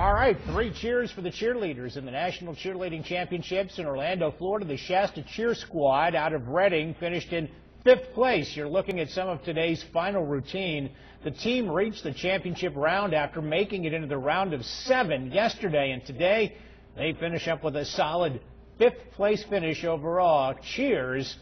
All right, three cheers for the cheerleaders in the National Cheerleading Championships in Orlando, Florida. The Shasta Cheer Squad out of Redding finished in fifth place. You're looking at some of today's final routine. The team reached the championship round after making it into the round of seven yesterday, and today they finish up with a solid fifth place finish overall. Cheers